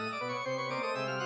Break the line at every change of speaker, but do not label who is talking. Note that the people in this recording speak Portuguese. Música